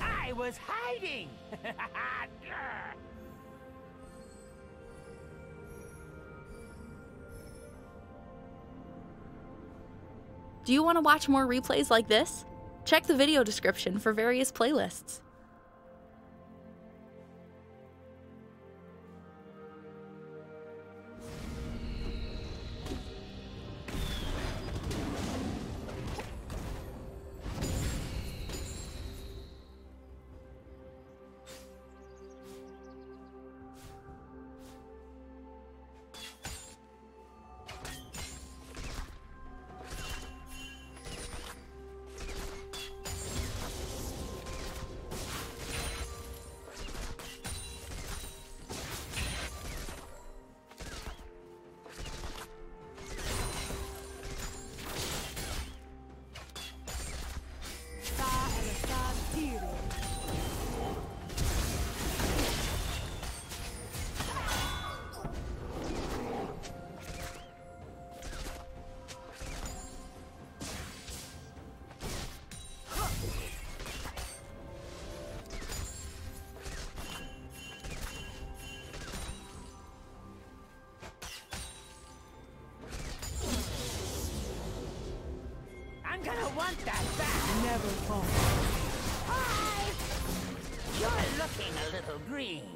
I was hiding! Do you want to watch more replays like this? Check the video description for various playlists. Want that back! Never fall. Hi! You're looking a little green.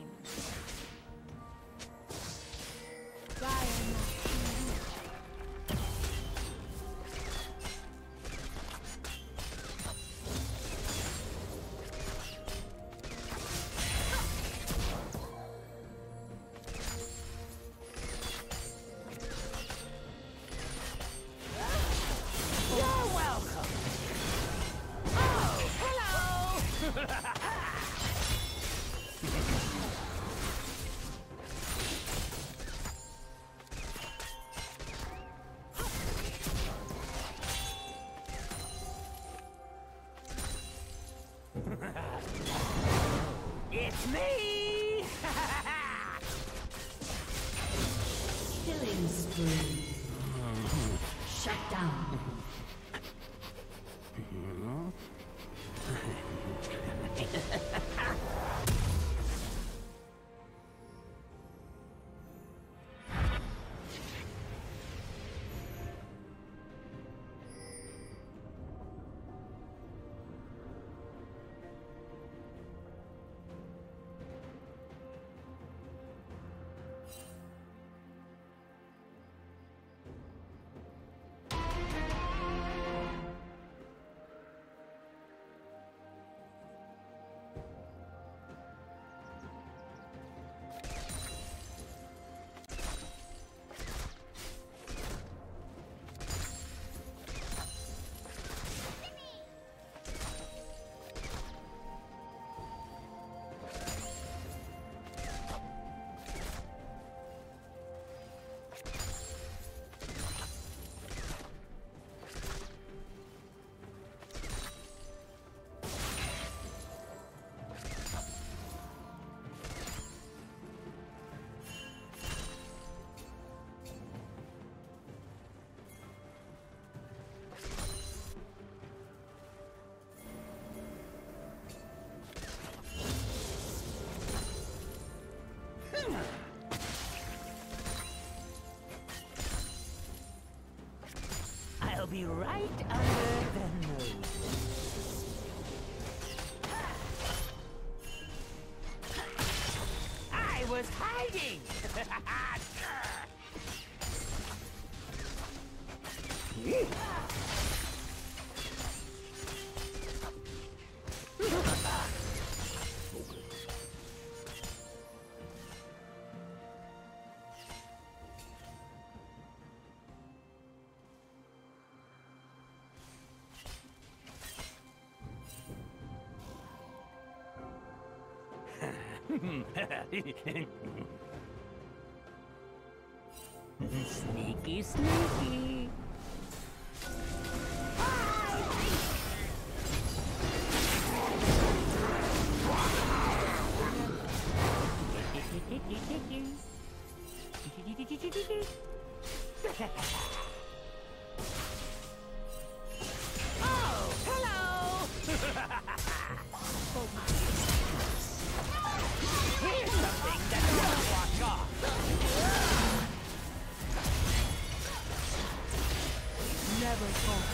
Be right sneaky, sneaky. Never falter.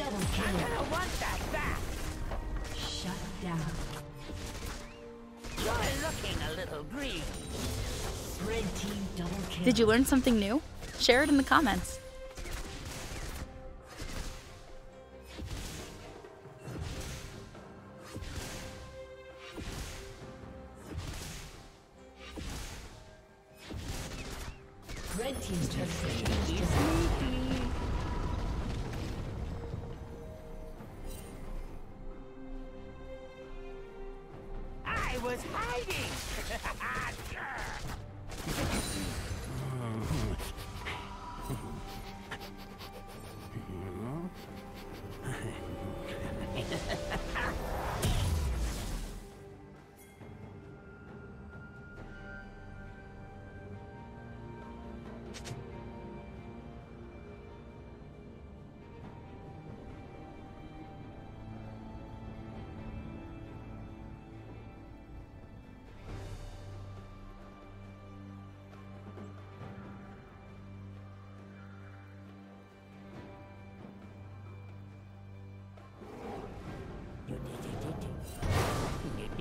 Blue team I'm gonna want that back. Shut down. You're looking a little green. Red team double kill. Did you learn something new? Share it in the comments. Red team's turret was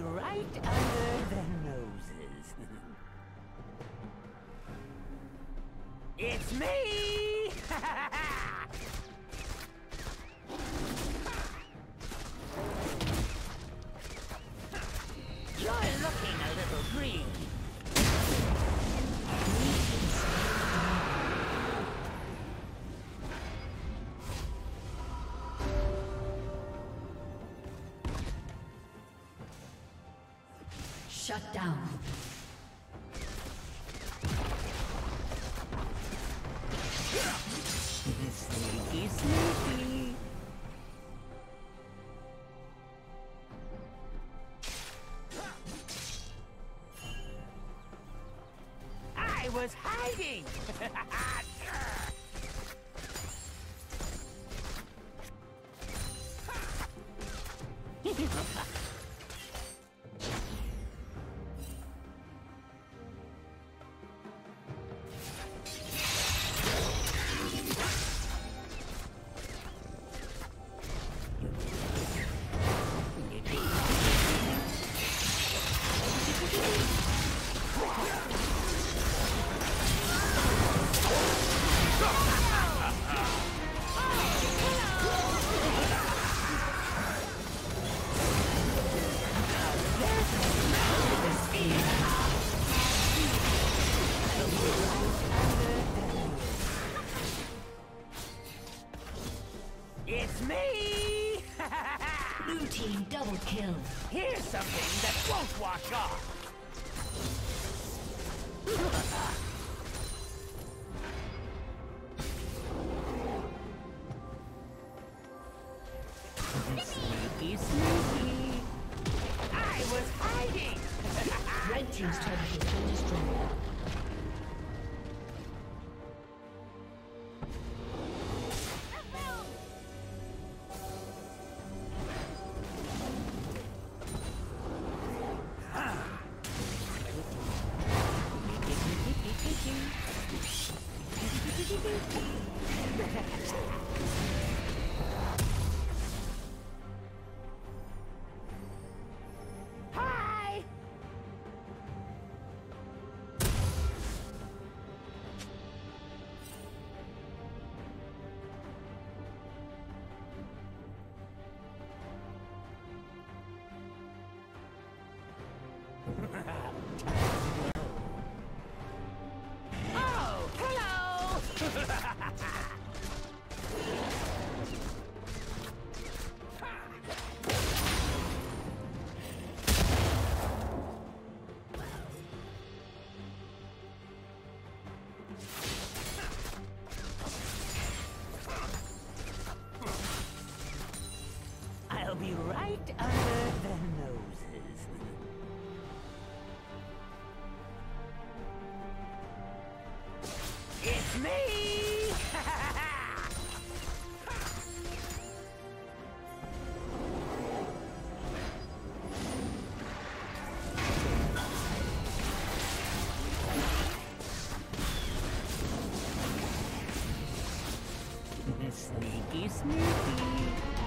right Shut down. I was hiding! Team double kill. Here's something that won't wash off. Thank you. Sneaky, sneaky.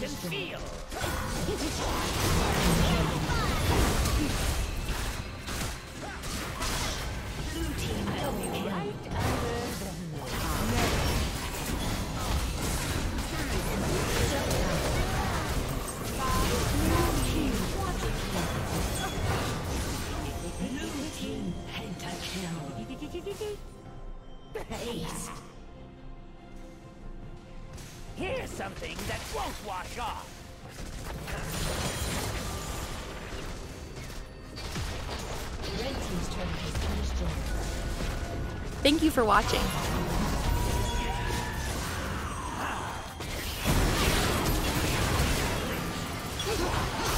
can feel. Here's something that won't wash off. Thank you for watching.